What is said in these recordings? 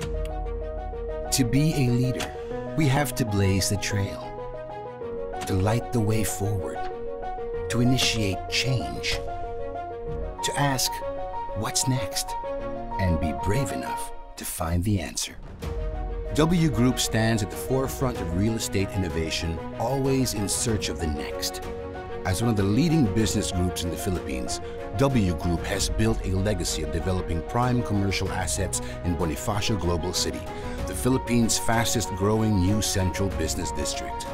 To be a leader, we have to blaze the trail, to light the way forward, to initiate change, to ask, what's next? And be brave enough to find the answer. W Group stands at the forefront of real estate innovation, always in search of the next. As one of the leading business groups in the Philippines, W Group has built a legacy of developing prime commercial assets in Bonifacio Global City, the Philippines' fastest growing new central business district.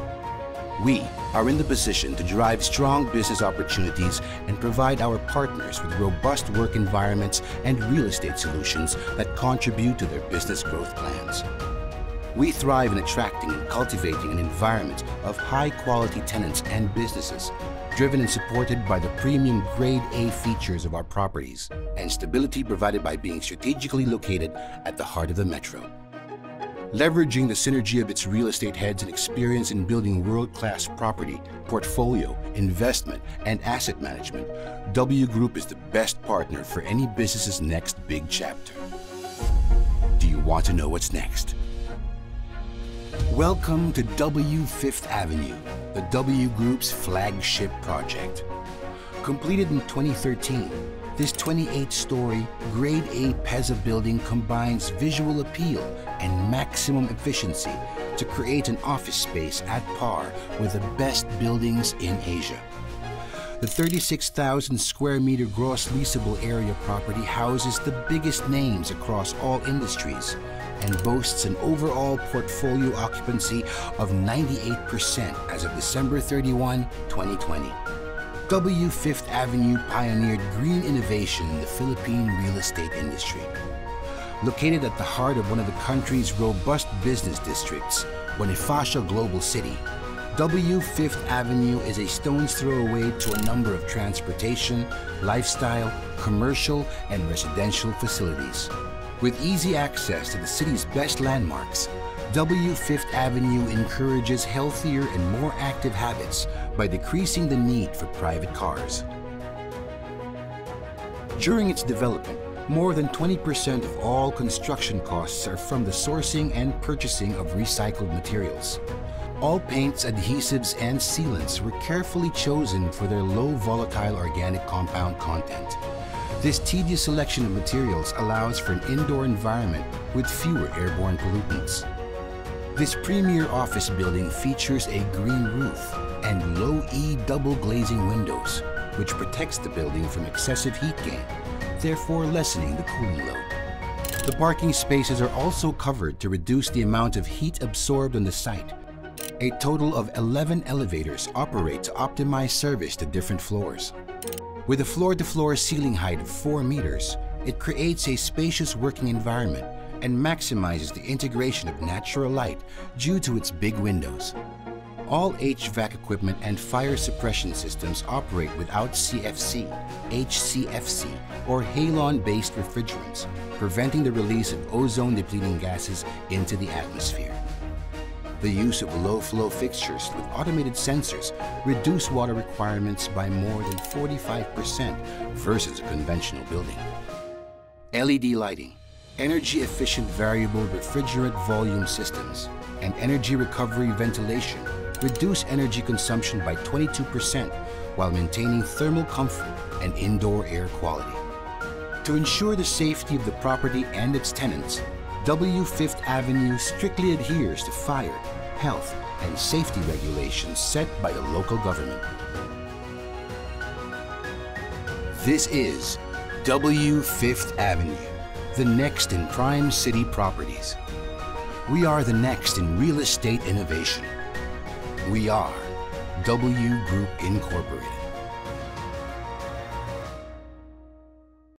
We are in the position to drive strong business opportunities and provide our partners with robust work environments and real estate solutions that contribute to their business growth plans. We thrive in attracting and cultivating an environment of high quality tenants and businesses, driven and supported by the premium grade A features of our properties and stability provided by being strategically located at the heart of the metro. Leveraging the synergy of its real estate heads and experience in building world-class property, portfolio, investment, and asset management, W Group is the best partner for any business's next big chapter. Do you want to know what's next? Welcome to W Fifth Avenue, the W Group's flagship project. Completed in 2013, this 28-story, Grade A PEZA building combines visual appeal and maximum efficiency to create an office space at par with the best buildings in Asia. The 36,000 square meter gross leasable area property houses the biggest names across all industries and boasts an overall portfolio occupancy of 98% as of December 31, 2020. W Fifth Avenue pioneered green innovation in the Philippine real estate industry. Located at the heart of one of the country's robust business districts, Bonifacio Global City, W Fifth Avenue is a stone's throw away to a number of transportation, lifestyle, commercial, and residential facilities. With easy access to the city's best landmarks, W Fifth Avenue encourages healthier and more active habits by decreasing the need for private cars. During its development, more than 20% of all construction costs are from the sourcing and purchasing of recycled materials. All paints, adhesives, and sealants were carefully chosen for their low volatile organic compound content. This tedious selection of materials allows for an indoor environment with fewer airborne pollutants. This premier office building features a green roof and low E double glazing windows, which protects the building from excessive heat gain, therefore lessening the cooling load. The parking spaces are also covered to reduce the amount of heat absorbed on the site. A total of 11 elevators operate to optimize service to different floors. With a floor-to-floor ceiling height of 4 meters, it creates a spacious working environment and maximizes the integration of natural light due to its big windows. All HVAC equipment and fire suppression systems operate without CFC, HCFC, or halon-based refrigerants, preventing the release of ozone-depleting gases into the atmosphere. The use of low-flow fixtures with automated sensors reduce water requirements by more than 45% versus a conventional building. LED lighting, energy-efficient variable refrigerant volume systems, and energy recovery ventilation reduce energy consumption by 22% while maintaining thermal comfort and indoor air quality. To ensure the safety of the property and its tenants, W Fifth Avenue strictly adheres to fire, health, and safety regulations set by the local government. This is W Fifth Avenue, the next in prime city properties. We are the next in real estate innovation. We are W Group Incorporated.